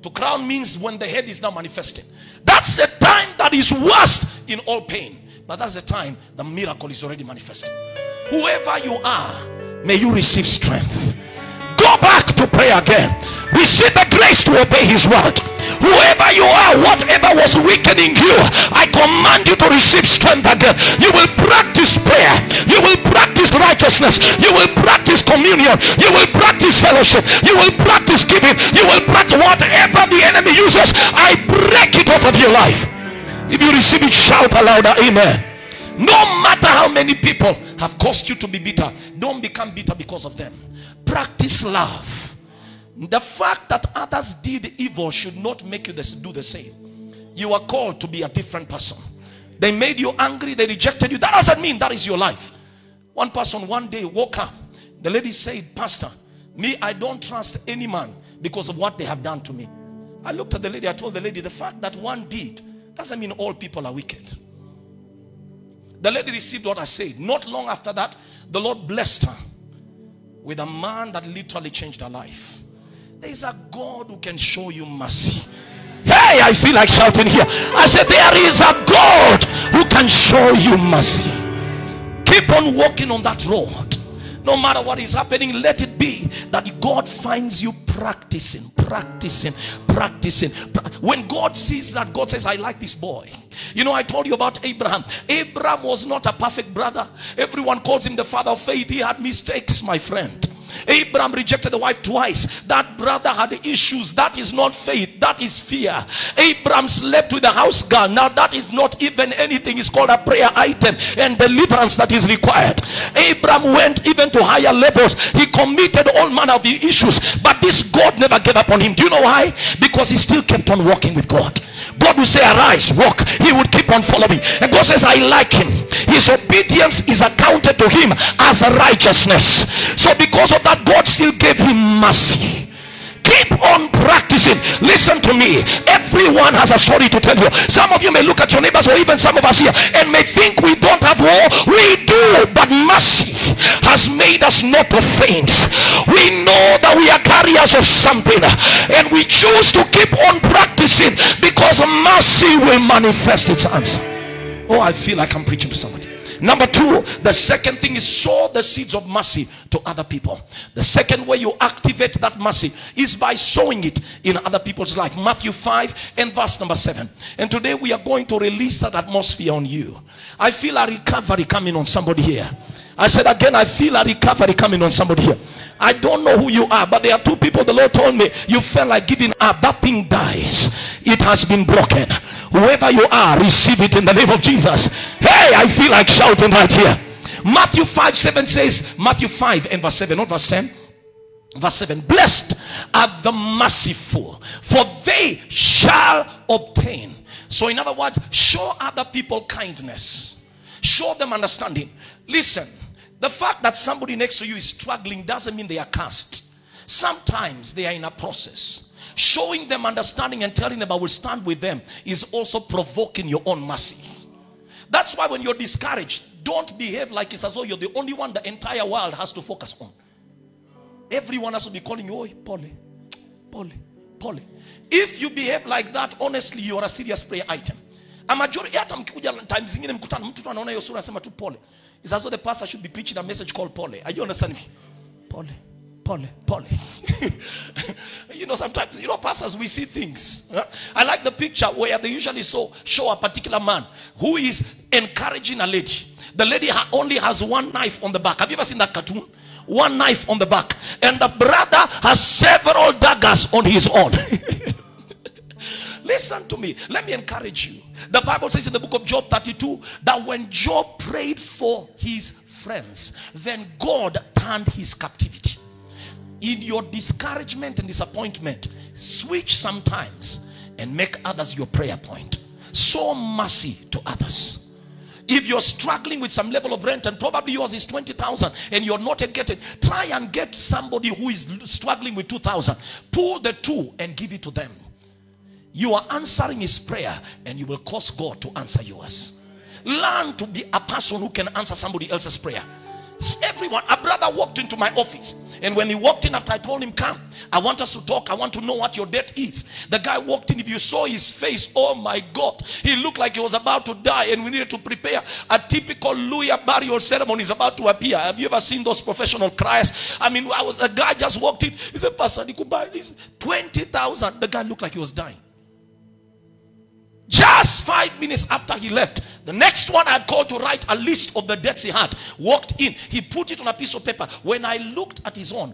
To crown means when the head is now manifesting. That's the time that is worst in all pain. But that's the time the miracle is already manifesting. Whoever you are, may you receive strength. Go back to pray again. Receive the grace to obey his word. Whoever you are, whatever was weakening you, I command you to receive strength again. You will practice prayer. You will practice righteousness. You will practice communion. You will practice fellowship. You will practice giving. You will practice whatever the enemy uses. I break it off of your life. If you receive it, shout aloud, Amen. No matter how many people have caused you to be bitter, don't become bitter because of them. Practice love. The fact that others did evil should not make you do the same. You are called to be a different person. They made you angry, they rejected you. That doesn't mean that is your life. One person one day woke up. The lady said, Pastor, me, I don't trust any man because of what they have done to me. I looked at the lady, I told the lady, the fact that one did doesn't mean all people are wicked. The lady received what I said. Not long after that, the Lord blessed her with a man that literally changed her life. There is a God who can show you mercy. Hey, I feel like shouting here. I said, There is a God who can show you mercy. Keep on walking on that road. No matter what is happening, let it be that God finds you practicing, practicing, practicing. When God sees that, God says, I like this boy. You know, I told you about Abraham. Abraham was not a perfect brother. Everyone calls him the father of faith. He had mistakes, my friend. Abraham rejected the wife twice. That brother had issues. That is not faith, that is fear. Abraham slept with a house girl. Now, that is not even anything. It's called a prayer item and deliverance that is required. Abraham went even to higher levels. He committed all manner of issues, but this God never gave up on him. Do you know why? Because he still kept on walking with God. God will say, Arise, walk. He would keep on following. And God says, I like him. His obedience is accounted to him as righteousness. So, because of that, God still gave him mercy. Keep on practicing. Listen to me. Everyone has a story to tell you. Some of you may look at your neighbors or even some of us here and may think we don't have war. We do, but mercy has made us not to faint. We know that we are carriers of something and we choose to keep on practicing because mercy will manifest its answer. Oh, I feel like I'm preaching to somebody. Number two, the second thing is sow the seeds of mercy to other people. The second way you activate that mercy is by sowing it in other people's life. Matthew 5 and verse number 7. And today we are going to release that atmosphere on you. I feel a recovery coming on somebody here. I said again, I feel a recovery coming on somebody here. I don't know who you are, but there are two people the Lord told me you felt like giving up. That thing dies, it has been broken. Whoever you are, receive it in the name of Jesus. Hey, I feel like shouting right here. Matthew 5 7 says, Matthew 5 and verse 7, not verse 10. Verse 7 Blessed are the merciful, for they shall obtain. So, in other words, show other people kindness, show them understanding. Listen, the fact that somebody next to you is struggling doesn't mean they are cast. Sometimes they are in a process. Showing them understanding and telling them I will stand with them is also provoking your own mercy. That's why when you're discouraged, don't behave like it's as though you're the only one the entire world has to focus on. Everyone has to be calling you, oh, Polly, Polly, Polly. If you behave like that, honestly, you are a serious prayer item. A majority. It's as though the pastor should be preaching a message called pole. Are you understanding me? Pole, pole, pole. you know, sometimes, you know, pastors, we see things. huh? I like the picture where they usually show, show a particular man who is encouraging a lady. The lady ha- only has one knife on the back. Have you ever seen that cartoon? One knife on the back. And the brother has several daggers on his own. Listen to me. Let me encourage you. The Bible says in the book of Job 32 that when Job prayed for his friends, then God turned his captivity. In your discouragement and disappointment, switch sometimes and make others your prayer point. Show mercy to others. If you're struggling with some level of rent and probably yours is 20,000 and you're not getting, try and get somebody who is struggling with 2,000. Pull the two and give it to them. You are answering his prayer and you will cause God to answer yours. Learn to be a person who can answer somebody else's prayer. Everyone, a brother walked into my office, and when he walked in, after I told him, Come, I want us to talk. I want to know what your debt is. The guy walked in. If you saw his face, oh my God, he looked like he was about to die, and we needed to prepare a typical Luhya burial ceremony is about to appear. Have you ever seen those professional criers? I mean, I was a guy just walked in. He said, Pastor, you could buy this 20,000. The guy looked like he was dying. Just five minutes after he left, the next one I had called to write a list of the debts he had walked in. He put it on a piece of paper. When I looked at his own,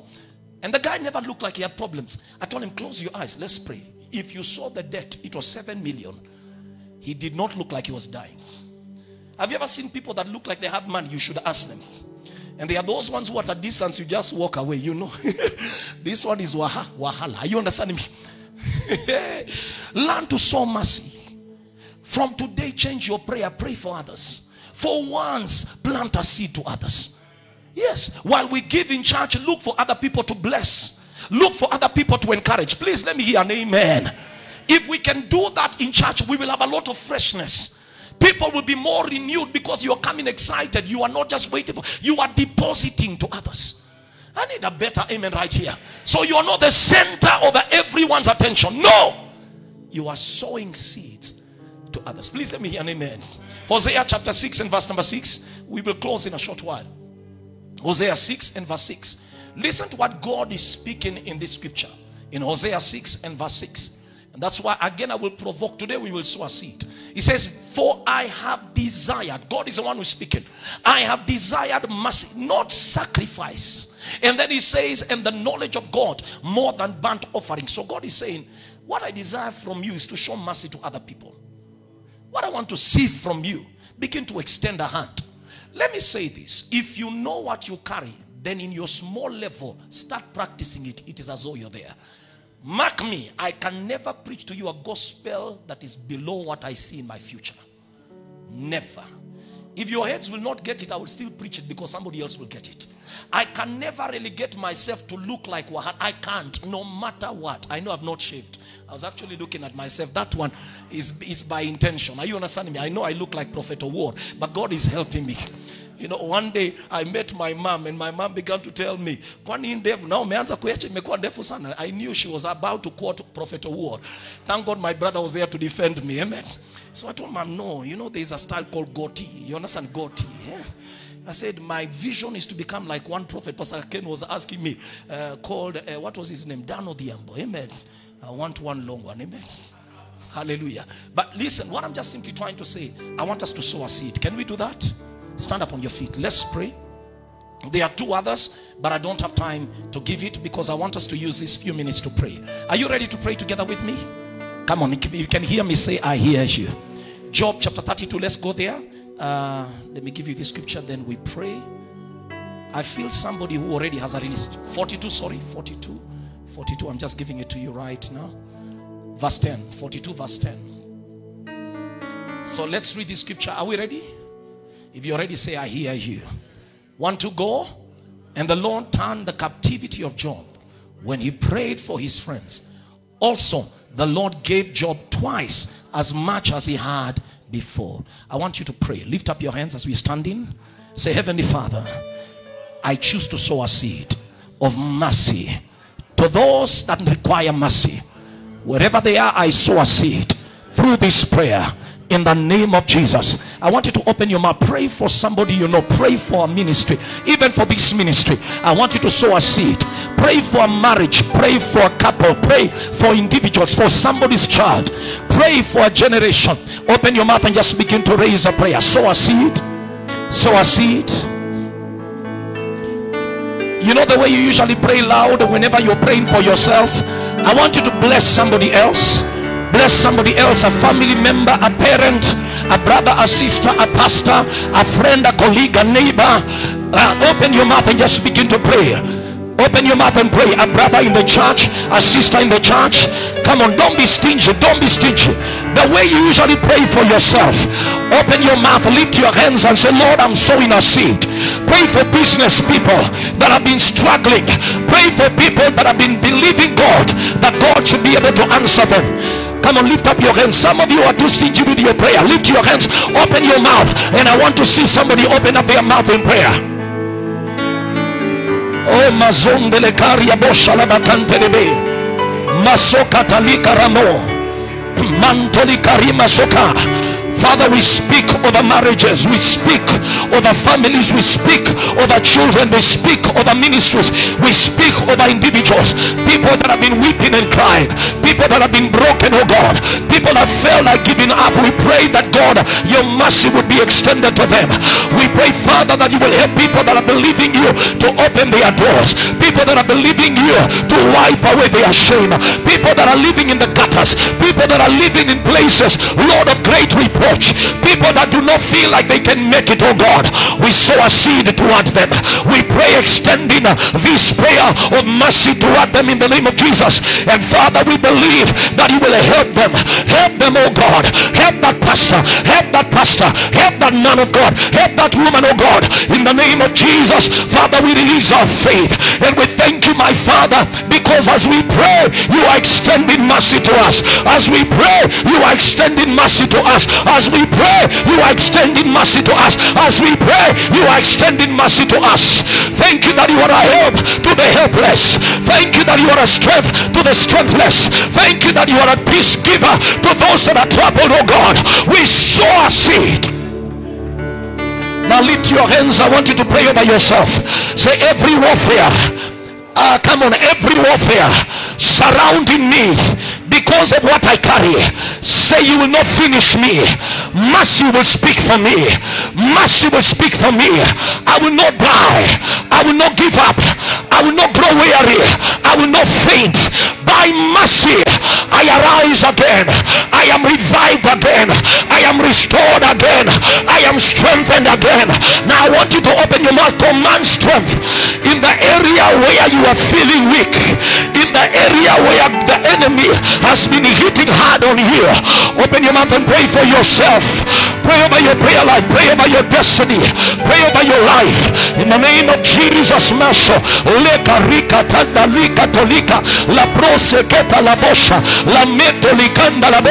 and the guy never looked like he had problems, I told him, Close your eyes, let's pray. If you saw the debt, it was seven million. He did not look like he was dying. Have you ever seen people that look like they have money? You should ask them. And they are those ones who at a distance you just walk away. You know, this one is waha, wahala. Are you understanding me? Learn to sow mercy. From today, change your prayer. Pray for others. For once, plant a seed to others. Yes, while we give in church, look for other people to bless. Look for other people to encourage. Please let me hear an amen. If we can do that in church, we will have a lot of freshness. People will be more renewed because you are coming excited. You are not just waiting for, you are depositing to others. I need a better amen right here. So you are not the center of everyone's attention. No, you are sowing seeds to others. Please let me hear an amen. Hosea chapter 6 and verse number 6. We will close in a short while. Hosea 6 and verse 6. Listen to what God is speaking in this scripture. In Hosea 6 and verse 6. And that's why again I will provoke. Today we will sow a seed. He says, For I have desired, God is the one who's speaking. I have desired mercy, not sacrifice. And then he says, and the knowledge of God more than burnt offering. So God is saying, What I desire from you is to show mercy to other people. What I want to see from you, begin to extend a hand. Let me say this if you know what you carry, then in your small level, start practicing it. It is as though you're there. Mark me, I can never preach to you a gospel that is below what I see in my future. Never. If your heads will not get it, I will still preach it because somebody else will get it. I can never really get myself to look like Wahat. I can't, no matter what. I know I've not shaved. I was actually looking at myself. That one is, is by intention. Are you understanding me? I know I look like Prophet Owuor, but God is helping me. You know, one day I met my mom and my mom began to tell me, kwani ndevu na sana. I knew she was about to quote Prophet Owuor. Thank God my brother was there to defend me. Amen. So I told mom, no, you know, there's a style called goatee. You understand goatee? Yeah? I said, my vision is to become like one prophet. Pastor Ken was asking me, uh, called, uh, what was his name? Dan Odhiambo. Amen. I want one long one. Amen. Hallelujah. But listen, what I'm just simply trying to say, I want us to sow a seed. Can we do that? Stand up on your feet. Let's pray. There are two others, but I don't have time to give it because I want us to use these few minutes to pray. Are you ready to pray together with me? Come on, you can hear me, say, I hear you. Job chapter 32, let's go there. Uh, let me give you the scripture, then we pray. I feel somebody who already has a release. 42, sorry, 42. 42, I'm just giving it to you right now. Verse 10, 42, verse 10. So let's read this scripture. Are we ready? If you already say, I hear you. Want to go? And the Lord turned the captivity of Job when he prayed for his friends. Also, the Lord gave Job twice as much as he had before. I want you to pray. Lift up your hands as we stand in. Say, Heavenly Father, I choose to sow a seed of mercy to those that require mercy. Wherever they are, I sow a seed through this prayer in the name of Jesus. I want you to open your mouth. Pray for somebody you know. Pray for a ministry. Even for this ministry. I want you to sow a seed. Pray for a marriage. Pray for a couple. Pray for individuals. For somebody's child. Pray for a generation. Open your mouth and just begin to raise a prayer. Sow a seed. Sow a seed. You know the way you usually pray loud whenever you're praying for yourself? I want you to bless somebody else bless somebody else, a family member, a parent, a brother, a sister, a pastor, a friend, a colleague, a neighbor. Uh, open your mouth and just begin to pray. Open your mouth and pray. A brother in the church, a sister in the church. Come on, don't be stingy. Don't be stingy. The way you usually pray for yourself. Open your mouth, lift your hands and say, Lord, I'm sowing a seed. Pray for business people that have been struggling. Pray for people that have been believing God that God should be able to answer them. Come on, lift up your hands. Some of you are too stingy with your prayer. Lift your hands, open your mouth, and I want to see somebody open up their mouth in prayer. Oh, mazondele karia bosha la bakante lebe. Masoka talika ramo. Mantoli karima soka. Father, we speak over marriages, we speak over families, we speak over children, we speak over ministries, we speak over individuals, people that have been weeping and crying, people that have been broken, oh God, people that felt like giving up. We pray that God, your mercy would be extended to them. We pray, Father, that you will help people that are believing you to open their doors, people that are believing you to wipe away their shame, people that are living in the gutters, people that are living in places, Lord of great reproach, people that do not feel like they can make it, oh God. We sow a seed toward them. We pray extending this prayer of mercy toward them in the name of Jesus. And Father, we believe that you will help them. Help them, oh God. Help that pastor. Help that pastor. Help that man of God. Help that woman, oh God. In the name of Jesus, Father, we release our faith. And we thank you, my Father, because as we pray, you are extending mercy to us. As we pray, you are extending mercy to us. As As we pray, you are extending mercy to us. As we pray, you are extending mercy to us. Thank you that you are a help to the helpless. Thank you that you are a strength to the strengthless. Thank you that you are a peace giver to those that are troubled, oh God. We sow a seed. Now lift your hands. I want you to pray over yourself. Say every warfare. Ah, come on, every warfare surrounding me because of what I carry. Say you will not finish me. Mercy will speak for me. Mercy will speak for me. I will not die. I will not give up. I will not grow weary. I will not faint. By mercy, I arise again. I am revived again. I am restored again. I am strengthened again. Now I want you to open your mouth. Command strength in the area where you are feeling weak. The area where the enemy has been hitting hard on you. Open your mouth and pray for yourself. Pray over your prayer life. Pray over your destiny. Pray over your life. In the name of Jesus, Masho. La la. La.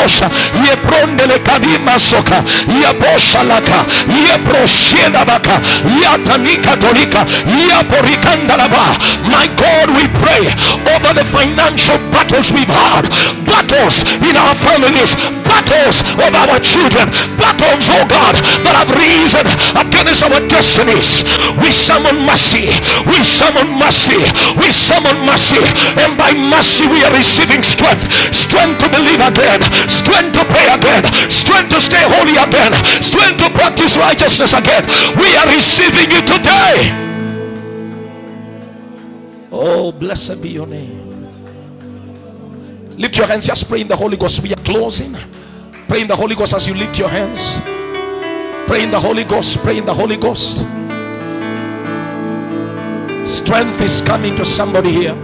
Ye pronde le. Ye. Ye. Ye porikanda la. My God, we pray over the financial battles we've had. Battles in our families. Battles of our children. Battles, oh God, that have risen against our destinies. We summon mercy. We summon mercy. We summon mercy. And by mercy we are receiving strength. Strength to believe again. Strength to pray again. Strength to stay holy again. Strength to practice righteousness again. We are receiving you today. Oh, blessed be your name. Lift your hands. Just pray in the Holy Ghost. We are closing. Pray in the Holy Ghost as you lift your hands. Pray in the Holy Ghost. Pray in the Holy Ghost. Strength is coming to somebody here.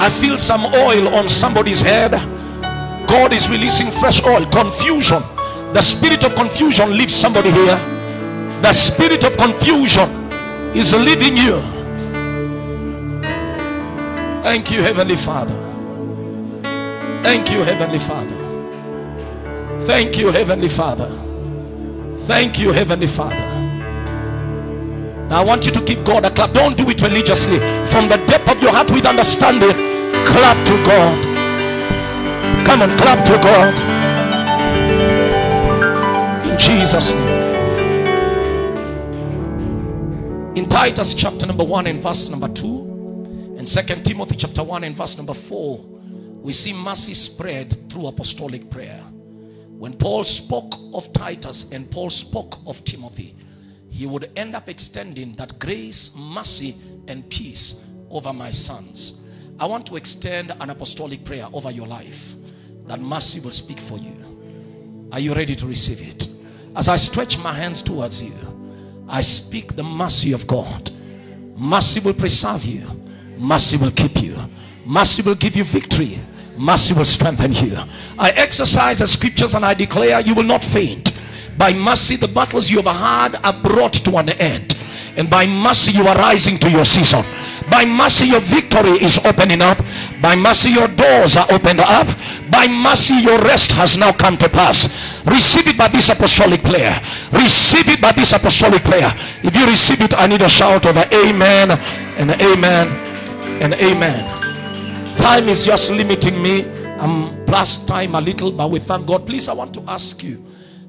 I feel some oil on somebody's head. God is releasing fresh oil. Confusion. The spirit of confusion leaves somebody here. The spirit of confusion is leaving you. Thank you, Heavenly Father. Thank you, Heavenly Father. Thank you, Heavenly Father. Thank you, Heavenly Father. Now I want you to give God a clap. Don't do it religiously. From the depth of your heart with understanding, clap to God. Come on, clap to God. In Jesus' name. In Titus chapter number 1 and verse number 2, and Second Timothy chapter 1 and verse number 4, we see mercy spread through apostolic prayer. When Paul spoke of Titus and Paul spoke of Timothy, he would end up extending that grace, mercy, and peace over my sons. I want to extend an apostolic prayer over your life that mercy will speak for you. Are you ready to receive it? As I stretch my hands towards you, I speak the mercy of God. Mercy will preserve you, mercy will keep you, mercy will give you victory, mercy will strengthen you. I exercise the scriptures and I declare you will not faint. By mercy, the battles you have had are brought to an end. And by mercy, you are rising to your season. By mercy, your victory is opening up. By mercy, your doors are opened up. By mercy, your rest has now come to pass. Receive it by this apostolic prayer. Receive it by this apostolic prayer. If you receive it, I need a shout of amen and amen and amen. Time is just limiting me. I'm past time a little, but we thank God. Please, I want to ask you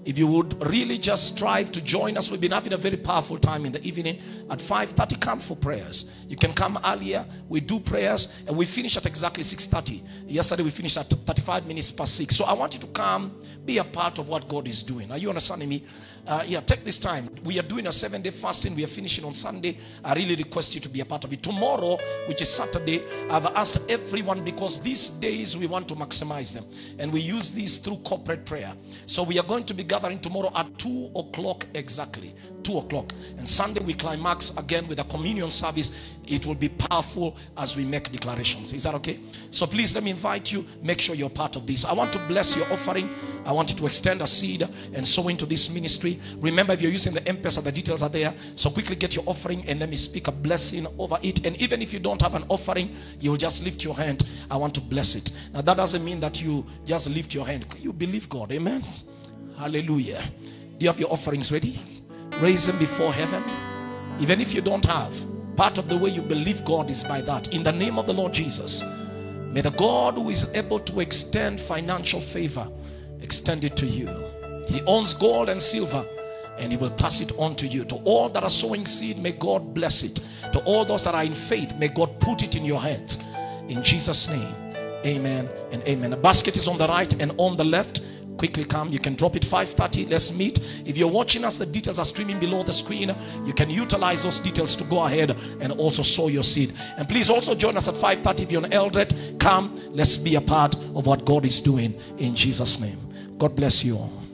if you would really just strive to join us. We've been having a very powerful time in the evening at 5.30 come for prayers. You can come earlier. We do prayers and we finish at exactly 6.30 yesterday we finished at 35 minutes past 6 so i want you to come be a part of what god is doing. Are you understanding me uh, yeah take this time. We are doing a seven day fasting. We are finishing on sunday. I really request you to be a part of it. Tomorrow which is saturday i've asked everyone because these days we want to maximize them. And we use these through corporate prayer. So we are going to be gathering tomorrow at 2 o'clock exactly. 2 o'clock. And sunday we climax again with a communion service. It will be powerful as we make declarations. Is that okay? So please let me invite you. Make sure you're part of this. I want to bless your offering. I want you to extend a seed and sow into this ministry Remember, if you're using the M-Pesa, the details are there. So quickly get your offering and let me speak a blessing over it. And even if you don't have an offering, you will just lift your hand. I want to bless it. Now, that doesn't mean that you just lift your hand. You believe God. Amen. Hallelujah. Do you have your offerings ready? Raise them before heaven. Even if you don't have, part of the way you believe God is by that. In the name of the Lord Jesus, may the God who is able to extend financial favor extend it to you. He owns gold and silver and he will pass it on to you. To all that are sowing seed, may God bless it. To all those that are in faith, may God put it in your hands. In Jesus' name, amen and amen. A basket is on the right and on the left. Quickly come you can drop it 5.30 let's meet. If you're watching us the details are streaming below the screen. You can utilize those details to go ahead and also sow your seed. And please also join us at 5.30 if you're an Eldoret come. Let's be a part of what god is doing in jesus name. God bless you all